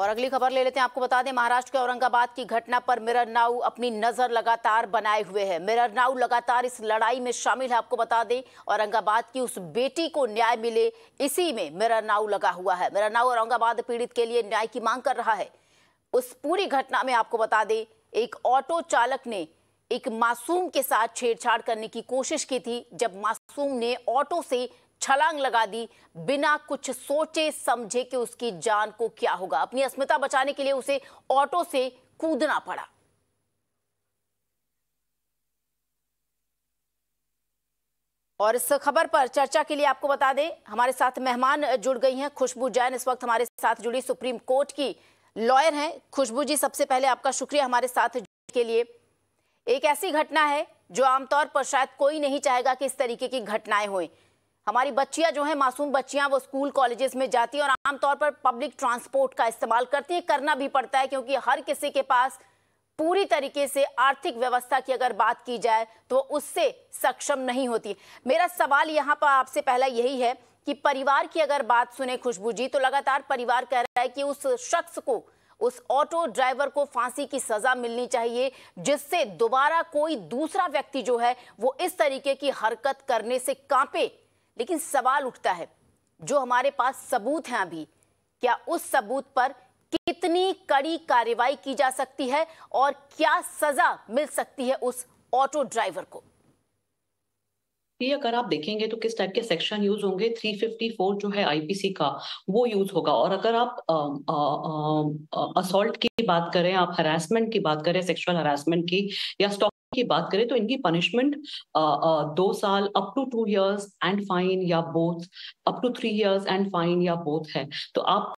और अगली खबर ले लेते हैं, आपको बता दें, महाराष्ट्र के औरंगाबाद की घटना पर मिरर नाउ अपनी नज़र लगातार बनाए हुए है। मिरर नाउ लगातार इस लड़ाई में शामिल है, आपको बता दें, औरंगाबाद की उस बेटी को न्याय मिले, इसी में मिरर नाउ लगा हुआ है। मिरर नाउ औरंगाबाद पीड़ित के लिए न्याय की मांग कर रहा है। उस पूरी घटना में आपको बता दें, एक ऑटो चालक ने एक मासूम के साथ छेड़छाड़ करने की कोशिश की थी, जब मासूम ने ऑटो से छलांग लगा दी। बिना कुछ सोचे, समझे कि उसकी जान को क्या होगा। अपनी अस्मिता बचाने के लिए उसे ऑटो से कूदना पड़ा। और इस खबर पर चर्चा के लिए आपको बता दें, हमारे साथ मेहमान जुड़ गई हैं। खुशबू जैन इस वक्त हमारे साथ जुड़ी सुप्रीम कोर्ट की लॉयर हैं। खुशबू जी, सबसे पहले आपका शुक्रिया हमारे साथ के लिए। एक ऐसी घटना है जो आमतौर पर शायद कोई नहीं चाहेगा कि इस तरीके की घटनाएँ हों हमारी बच्चियाँ जो हैं, मासूम बच्चियाँ, वो स्कूल कॉलेजेस में जाती हैं और आमतौर पर पब्लिक ट्रांसपोर्ट का इस्तेमाल करती हैं। करना भी पड़ता है क्योंकि हर किसी के पास पूरी तरीके से आर्थिक व्यवस्था की अगर बात की जाए तो उससे सक्षम नहीं होती। मेरा सवाल यहाँ पर आपसे पहला यही है कि परिवार की अगर बात सुने खुशबू जी तो लगातार परिवार कह रहा है कि उस शख्स को उस ऑटो ड्राइवर को फांसी की सजा मिलनी चाहिए, जिससे दोबारा कोई दूसरा व्यक्ति जो है, वो इस तरीके की हरकत करने से कांपे। लेकिन सवाल उठता है, जो हमारे पास सबूत हैं अभी, क्या उस सबूत पर कितनी कड़ी कार्रवाई की जा सकती है और क्या सजा मिल सकती है उस ऑटो ड्राइवर को? ये अगर आप देखेंगे तो किस टाइप के सेक्शन यूज़ होंगे 354 जो है आईपीसी का, वो यूज़ होगा। और अगर आप असोल्ट की बात करें, आप हरासमेंट की बात करें सेक्सुअल हरासमेंट की या स्टॉक की बात करें तो इनकी पनिशमेंट दो साल up to two years and fine या both up to three years and fine या बोथ है। तो आप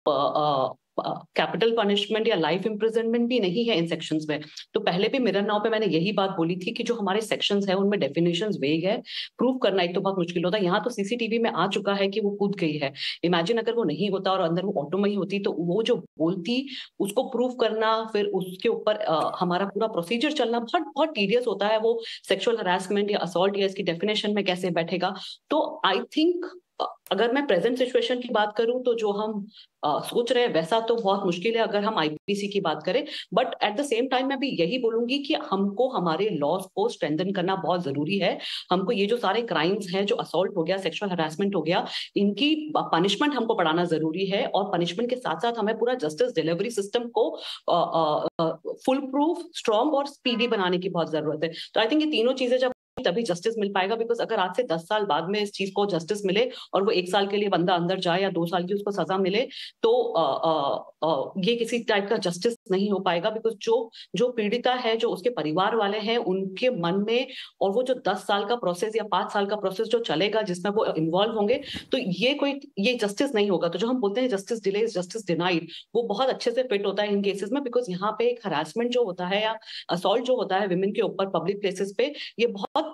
कैपिटल पनिशमेंट या लाइफ इम्प्रिजनमेंट भी नहीं है इन सेक्शंस में। तो पहले भी मिरर नाव पे मैंने यही बात बोली थी कि जो हमारे सेक्शंस है, उनमें डेफिनेशन वेग है। प्रूव करना एक तो बहुत मुश्किल होता है। यहाँ तो सीसीटीवी में आ चुका है कि वो कूद गई है। इमेजिन अगर वो नहीं होता और अंदर वो ऑटो में ही होती तो वो जो बोलती, उसको प्रूव करना, फिर उसके ऊपर हमारा पूरा प्रोसीजर चलना बहुत बहुत टीरियस होता है वो सेक्सुअल हरासमेंट या असोल्ट या इसकी डेफिनेशन में कैसे बैठेगा। तो आई थिंक अगर मैं प्रेजेंट सिचुएशन की बात करूँ तो जो हम आ, सोच रहे हैं वैसा तो बहुत मुश्किल है अगर हम आईपीसी की बात करें but at the same time मैं भी यही बोलूँगी कि हमको हमारे लॉज को स्ट्रेंथन करना बहुत ज़रूरी है। हमको ये जो सारे क्राइम्स हैं जो असोल्ट हो गया सेक्सुअल हरासमेंट हो गया इनकी पनिशमेंट हमको बढ़ाना ज़रूरी है और पनिशमेंट के साथ साथ हमें पूरा जस्टिस डिलीवरी सिस्टम को फुल प्रूफ स्ट्रॉन्ग और स्पीडी बनाने की बहुत ज़रूरत है। तो आई थिंक ये तीनों चीज़ें जब तभी जस्टिस मिल पाएगा बिकॉज़ अगर आज से दस साल बाद में इस चीज़ को जस्टिस मिले और वो एक साल के लिए बंदा अंदर जाए या दो साल की उसको सजा मिले तो आ, आ, आ, ये किसी टाइप का जस्टिस नहीं हो पाएगा बिकॉज़ जो जो पीड़िता है जो उसके परिवार वाले हैं उनके मन में और वो जो दस साल का प्रोसेस या पाँच साल का प्रोसेस जो चलेगा जिसमें वो इन्वॉल्व होंगे तो ये कोई ये जस्टिस नहीं होगा। तो जो हम बोलते हैं जस्टिस डिले जस्टिस डिनाइड वो बहुत अच्छे से फिट होता है इन केसेस में बिकॉज़ यहाँ पे एक हरासमेंट जो होता है या असॉल्ट जो होता है विमेन के ऊपर पब्लिक प्लेसेस पे ये बहुत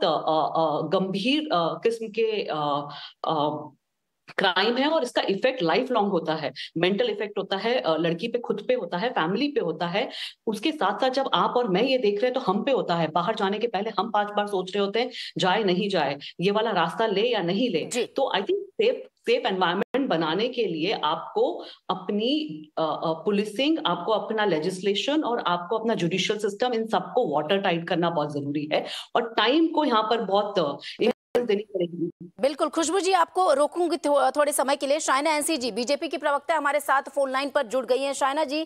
गंभीर किस्म के क्राइम है और इसका इफ़ेक्ट लाइफ लॉन्ग होता है। मेंटल इफ़ेक्ट होता है लड़की पे खुद पे होता है फैमिली पे होता है। उसके साथ साथ जब आप और मैं ये देख रहे हैं तो हम पे होता है। बाहर जाने के पहले हम पाँच बार सोच रहे होते हैं जाए नहीं जाए ये वाला रास्ता ले या नहीं ले। तो I think safe safe environment बनाने के लिए आपको अपनी पुलिसिंग आपको अपना लेजिस्लेशन और आपको अपना जुडिशियल सिस्टम इन सबको वाटर टाइट करना बहुत ज़रूरी है। और टाइम को यहाँ पर बहुत बिल्कुल खुशबू जी आपको रोकूँगी थो, थोड़े समय के लिए। शायना एनसी जी बीजेपी की प्रवक्ता हमारे साथ फ़ोन लाइन पर जुड़ गई हैं। शायना जी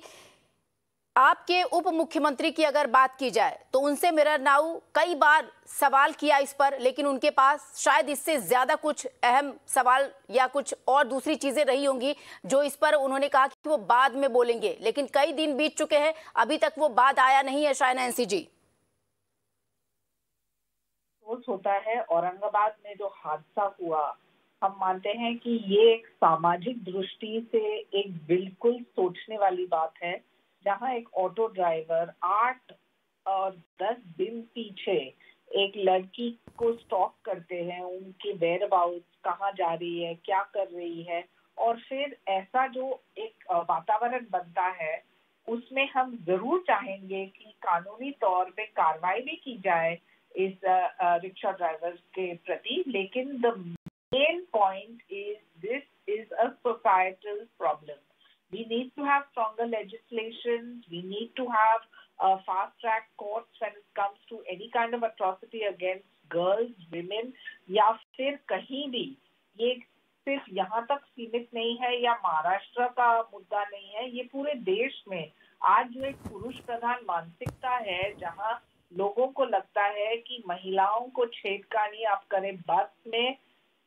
आपके उप मुख्यमंत्री की अगर बात की जाए तो उनसे मेरा नाउ कई बार सवाल किया इस पर, लेकिन उनके पास शायद इससे ज़्यादा कुछ अहम सवाल या कुछ और दूसरी चीज़ें रही होंगी, जो इस पर उन्होंने कहा कि वो बाद में बोलेंगे। लेकिन कई दिन बीत चुके हैं, अभी तक वो बाद आया नहीं है शायना एनसी जी होता है, औरंगाबाद में जो हादसा हुआ, हम मानते हैं कि ये एक सामाजिक दृष्टि से एक बिल्कुल सोचने वाली बात है। जहाँ एक ऑटो ड्राइवर आठ और दस दिन पीछे एक लड़की को स्टॉक करते हैं, उनके वेयर अबाउट कहाँ जा रही है, क्या कर रही है, और फिर ऐसा जो एक वातावरण बनता है, उसमें हम ज़रूर चाहेंगे कि कानूनी तौर पे कार्रवाई भी की जाए इस रिक्शा ड्राइवर के प्रति, लेकिन the main point is this is a societal problem We need to have stronger legislation. We need to have uh, fast track courts when it comes to any kind of atrocity against girls, women या फिर कहीं भी ये सिर्फ़ यहाँ तक सीमित नहीं है या महाराष्ट्र का मुद्दा नहीं है ये पूरे देश में आज जो एक पुरुष प्रधान मानसिकता है जहाँ लोगों को लगता है कि महिलाओं को छेड़खानी आप करें बस में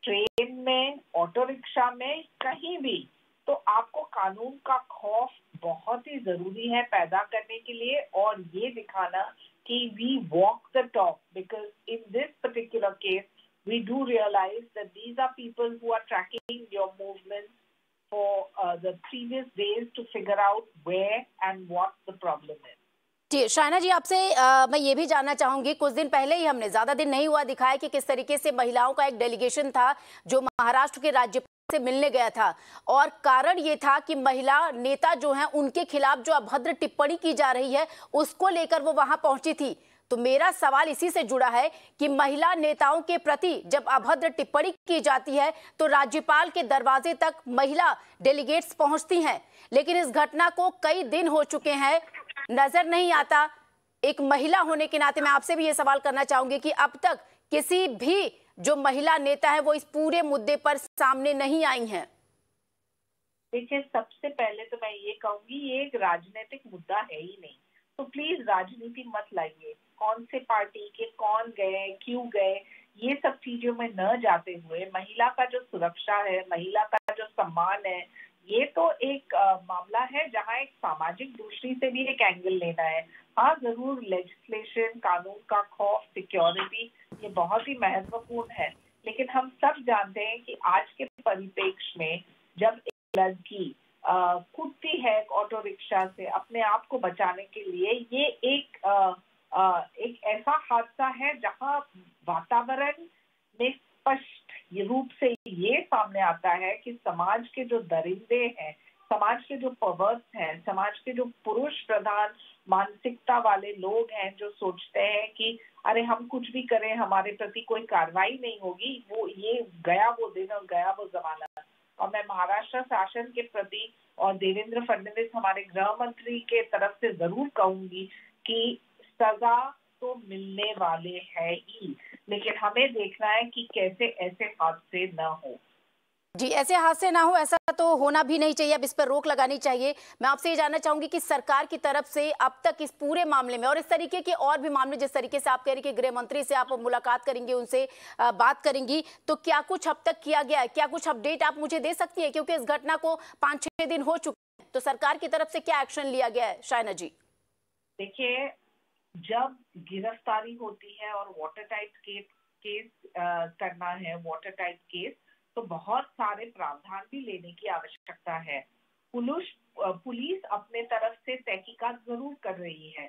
ट्रेन में ऑटो रिक्शा में कहीं भी तो आपको कानून का खौफ बहुत ही ज़रूरी है पैदा करने के लिए और ये दिखाना कि we walk the talk because in this particular case do realize that these are people who are tracking your movements for uh, the previous days to figure out where and what the problem is. जी शायना जी आपसे मैं ये भी जानना चाहूँगी कुछ दिन पहले ही हमने ज़्यादा दिन नहीं हुआ दिखाया कि किस तरीके से महिलाओं का एक डेलीगेशन था जो महाराष्ट्र के राज्यपाल से मिलने गया था। और कारण ये था कि महिला नेता जो हैं, उनके खिलाफ जो अभद्र टिप्पणी की जा रही है, उसको लेकर वो वहाँ पहुँची थी। तो मेरा सवाल इसी से जुड़ा है कि महिला नेताओं के प्रति जब अभद्र टिप्पणी की जाती है तो राज्यपाल के दरवाजे तक महिला डेलीगेट्स पहुँचती हैं। लेकिन इस घटना को कई दिन हो चुके हैं, नज़र नहीं आता। एक महिला होने के नाते मैं आपसे भी ये सवाल करना चाहूँगी कि अब तक किसी भी जो महिला नेता है, वो इस पूरे मुद्दे पर सामने नहीं आई हैं। देखिए, सबसे पहले तो मैं ये कहूँगी, ये एक राजनीतिक मुद्दा है ही नहीं। तो प्लीज़ राजनीति मत लाइए। कौन से पार्टी के, कौन गए, क्यों गए, ये सब चीज़ों में न जाते हुए महिला का जो सुरक्षा है, महिला का जो सम्मान है ये तो एक आ, मामला है जहाँ एक सामाजिक दृष्टि से भी एक एंगल लेना है। हाँ ज़रूर लेजिस्लेशन कानून का खौफ सिक्योरिटी ये बहुत ही महत्वपूर्ण है। लेकिन हम सब जानते हैं कि आज के परिप्रेक्ष्य में जब एक लड़की कूदती है ऑटो रिक्शा से अपने आप को बचाने के लिए ये एक आ, आ, एक ऐसा हादसा है जहाँ वातावरण में स्पष्ट रूप से ये सामने आता है कि समाज के जो दरिंदे हैं, समाज के जो पवर्स हैं, समाज के जो पुरुष प्रधान मानसिकता वाले लोग हैं जो सोचते हैं कि, अरे, हम कुछ भी करें, हमारे प्रति कोई कार्रवाई नहीं होगी, वो ये गया वो दिन और गया वो जमाना। और मैं महाराष्ट्र शासन के प्रति और देवेंद्र फडणवीस हमारे गृह मंत्री के तरफ़ से ज़रूर कहूँगी कि सजा तो मिलने वाले है ही। लेकिन हमें देखना है कि कैसे ऐसे हादसे न हो। जी ऐसे हादसे ना हो ऐसा तो होना भी नहीं चाहिए। अब इस पर रोक लगानी चाहिए। मैं आपसे ये जानना चाहूँगी कि सरकार की तरफ़ से अब तक इस पूरे मामले में और इस तरीके के और भी मामले जिस तरीके से आप कह रही कि गृह मंत्री से आप मुलाकात करेंगे उनसे बात करेंगी तो क्या कुछ अब तक किया गया है? क्या कुछ अपडेट आप मुझे दे सकती है? क्योंकि इस घटना को पाँच छह दिन हो चुके हैं। तो सरकार की तरफ़ से क्या एक्शन लिया गया है शायना जी? देखिए जब गिरफ्तारी होती है और वाटर टाइप केस केस करना है वाटर टाइप केस तो बहुत सारे प्रावधान भी लेने की आवश्यकता है। पुलिस पुलिस अपने तरफ़ से तहकीकात ज़रूर कर रही है।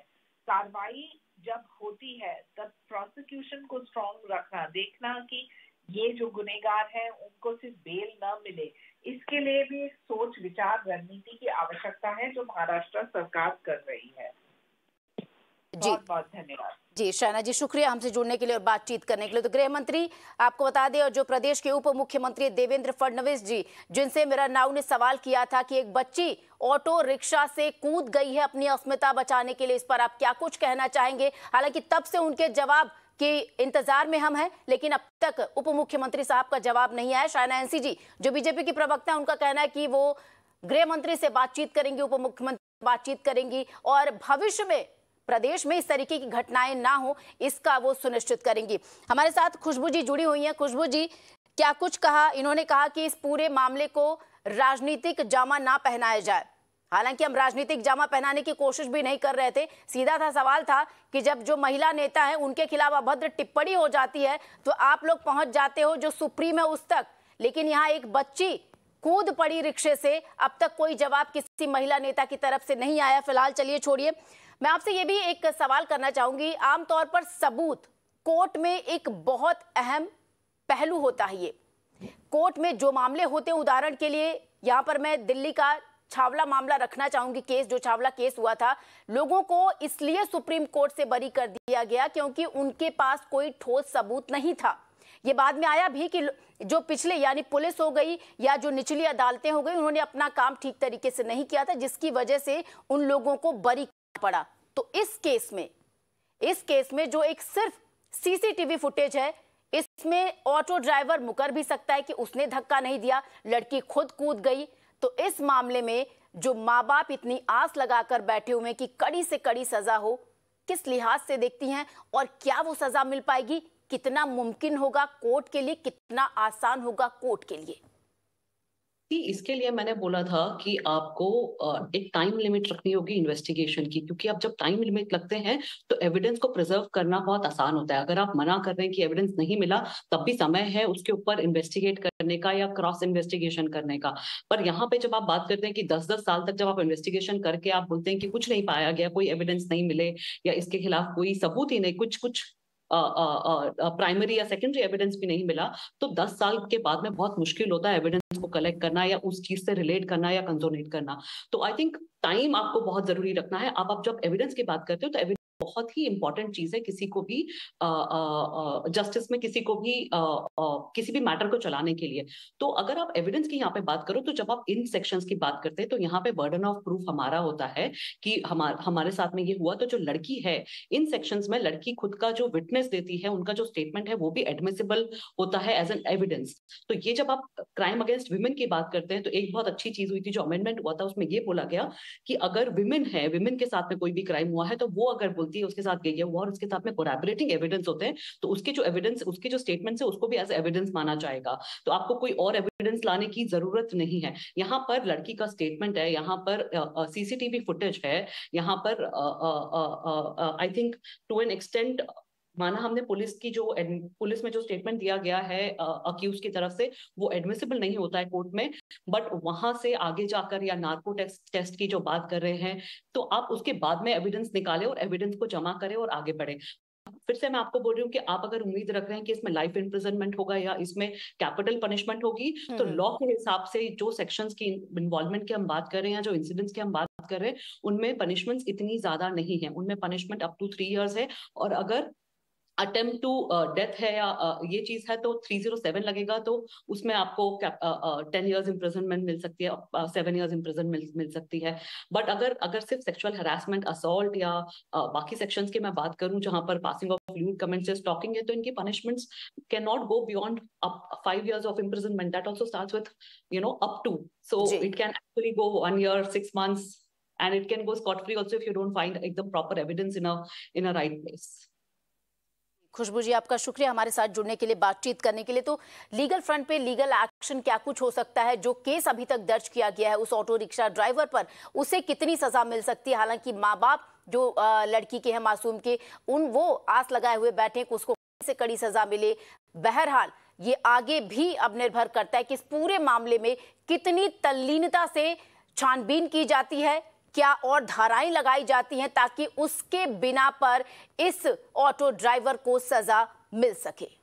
कार्रवाई जब होती है, तब प्रोसिक्यूशन को स्ट्रॉन्ग रखना, देखना कि ये जो गुनेगार है, उनको सिर्फ़ बेल न मिले। इसके लिए भी सोच विचार रणनीति की आवश्यकता है जो महाराष्ट्र सरकार कर रही है। जी। बहुत धन्यवाद। जी शैना जी शुक्रिया हमसे जुड़ने के लिए और बातचीत करने के लिए। तो गृह मंत्री आपको बता दें और जो प्रदेश के उप मुख्यमंत्री देवेंद्र फडणवीस जी जिनसे मेरा नाव ने सवाल किया था कि एक बच्ची ऑटो रिक्शा से कूद गई है अपनी अस्मिता बचाने के लिए इस पर आप क्या कुछ कहना चाहेंगे? हालाँकि तब से उनके जवाब के इंतज़ार में हम हैं लेकिन अब तक उप मुख्यमंत्री साहब का जवाब नहीं आया। शायना एनसी जी जो बीजेपी की प्रवक्ता है उनका कहना है कि वो गृह मंत्री से बातचीत करेंगी उप मुख्यमंत्री बातचीत करेंगी और भविष्य में प्रदेश में इस तरीके की घटनाएँ ना हो, इसका वो सुनिश्चित करेंगी। हमारे साथ खुशबू जी जुड़ी हुई हैं। खुशबू जी, क्या कुछ कहा? इन्होंने कहा कि इस पूरे मामले को राजनीतिक जामा ना पहनाया जाए। हालाँकि हम राजनीतिक जामा पहनाने की कोशिश भी नहीं कर रहे थे। सीधा था, सवाल था कि जब जो महिला नेता है, उनके खिलाफ अभद्र टिप्पणी हो जाती है तो आप लोग पहुँच जाते हो जो सुप्रीम है उस तक। लेकिन यहाँ एक बच्ची कूद पड़ी रिक्शे से। अब तक कोई जवाब किसी महिला नेता की तरफ़ से नहीं आया। फ़िलहाल चलिए छोड़िए। मैं आपसे ये भी एक सवाल करना चाहूँगी। आमतौर पर सबूत कोर्ट में एक बहुत अहम पहलू होता है ये। कोर्ट में जो मामले होते हैं, उदाहरण के लिए यहाँ पर मैं दिल्ली का छावला मामला रखना चाहूँगी, केस, जो छावला केस हुआ था। लोगों को इसलिए सुप्रीम कोर्ट से बरी कर दिया गया क्योंकि उनके पास कोई ठोस सबूत नहीं था। ये बाद में आया भी कि जो पिछले, यानी पुलिस हो गई या जो निचली अदालतें हो गई, उन्होंने अपना काम ठीक तरीके से नहीं किया था, जिसकी वजह से उन लोगों को बरी पड़ा। तो इस केस में, इस केस में जो एक सिर्फ़ सीसीटीवी फुटेज है, इसमें ऑटो ड्राइवर मुकर भी सकता है कि उसने धक्का नहीं दिया, लड़की खुद कूद गई। तो इस मामले में जो माँ बाप इतनी आस लगाकर बैठे हुए कि कड़ी से कड़ी सजा हो, किस लिहाज से देखती हैं और क्या वो सजा मिल पाएगी? कितना मुमकिन होगा कोर्ट के लिए? कितना आसान होगा कोर्ट के लिए? इसके लिए मैंने बोला था कि आपको एक टाइम लिमिट रखनी होगी इन्वेस्टिगेशन की, क्योंकि आप जब टाइम लिमिट लगते हैं तो एविडेंस को प्रिजर्व करना बहुत आसान होता है। अगर आप मना कर रहे हैं कि एविडेंस नहीं मिला, तब भी समय है उसके ऊपर इन्वेस्टिगेट करने का या क्रॉस इन्वेस्टिगेशन करने का। पर यहाँ पे जब आप बात करते हैं कि दस दस साल तक जब आप इन्वेस्टिगेशन करके आप बोलते हैं कि कुछ नहीं पाया गया, कोई एविडेंस नहीं मिले, या इसके खिलाफ कोई सबूत ही नहीं, कुछ कुछ प्राइमरी या सेकेंडरी एविडेंस भी नहीं मिला तो 10 साल के बाद में बहुत मुश्किल होता है एविडेंस कलेक्ट करना या उस चीज़ से रिलेट करना या कंजोनेट करना। तो आई थिंक टाइम आपको बहुत ज़रूरी रखना है। आप आप जब एविडेंस की बात करते हो तो बहुत ही इंपॉर्टेंट चीज़ है किसी को भी जस्टिस में किसी को भी आ, आ, किसी भी मैटर को चलाने के लिए। तो अगर आप एविडेंस की यहाँ पे बात करो तो जब आप इन सेक्शंस की बात करते हैं तो यहाँ पे बर्डन ऑफ़ प्रूफ हमारा होता है कि हमार, हमारे साथ में ये हुआ तो जो लड़की है इन सेक्शंस में लड़की खुद का जो विटनेस देती है उनका जो स्टेटमेंट है वो भी एडमिसिबल होता है एज एन एविडेंस तो ये जब आप क्राइम अगेंस्ट वुमेन की बात करते हैं तो एक बहुत अच्छी चीज़ हुई थी जो अमेंडमेंट हुआ था उसमें ये बोला गया कि अगर वुमेन है वुमेन के साथ में कोई भी क्राइम हुआ है तो वो अगर बोलती है, उसके साथ गई है और उसके साथ में कोराबरेटिंग एविडेंस होते हैं तो उसके जो एविडेंस उसके जो स्टेटमेंट है, उसको भी एज एविडेंस माना जाएगा। तो आपको कोई और एविडेंस लाने की ज़रूरत नहीं है। यहाँ पर लड़की का स्टेटमेंट है, यहाँ पर सीसीटीवी फुटेज है, यहाँ पर I think to an extent माना हमने पुलिस की जो पुलिस में जो स्टेटमेंट दिया गया है अक्यूज की तरफ़ से वो एडमिसिबल नहीं होता है कोर्ट में बट वहाँ से आगे जाकर या नार्को टेस्ट की जो बात कर रहे हैं तो आप उसके बाद में एविडेंस निकाले और एविडेंस को जमा करें और आगे बढ़े फिर से मैं आपको बोल रही हूँ कि आप अगर उम्मीद रख रहे हैं कि इसमें लाइफ इम्प्रिजनमेंट होगा या इसमें कैपिटल पनिशमेंट होगी तो लॉ हम्म। के हिसाब से जो सेक्शंस की इन्वॉल्वमेंट की हम बात कर रहे हैं या जो इंसिडेंट्स की हम बात कर रहे हैं उनमें पनिशमेंट इतनी ज़्यादा नहीं है उनमें punishment up to three years है और अगर अटेम्प्ट टू डेथ है या uh, ये चीज़ है तो 307 लगेगा तो उसमें आपको टेन इयर्स इम्प्रिजनमेंट मिल सकती है सेवन इयर्स इम्प्रिजनमेंट मिल मिल सकती है। बट अगर अगर सिर्फ़ सेक्सुअल हरासमेंट असॉल्ट या uh, बाकी सेक्शंस की मैं बात करूँ जहाँ पर पासिंग ऑफ़ ल्यूड कमेंट से स्टॉकिंग है तो इनकी punishments can not go beyond five years of imprisonment. That also start with you know up to so it can actually go one year six months and it can go scot free also if you don't find like, the proper evidence in a in a right place. Khushboo ji, आपका शुक्रिया हमारे साथ जुड़ने के लिए, बातचीत करने के लिए। तो लीगल फ्रंट पे लीगल एक्शन क्या कुछ हो सकता है? जो केस अभी तक दर्ज किया गया है, उस ऑटो रिक्शा ड्राइवर पर, उसे कितनी सजा मिल सकती है? हालाँकि माँ बाप जो लड़की के हैं, मासूम के, उन वो आस लगाए हुए बैठे कि उसको से कड़ी सजा मिले? बहरहाल, ये आगे भी अब निर्भर करता है कि इस पूरे मामले में कितनी तल्लीनता से छानबीन की जाती है क्या और धाराएँ लगाई जाती हैं ताकि उसके बिना पर इस ऑटो ड्राइवर को सजा मिल सके?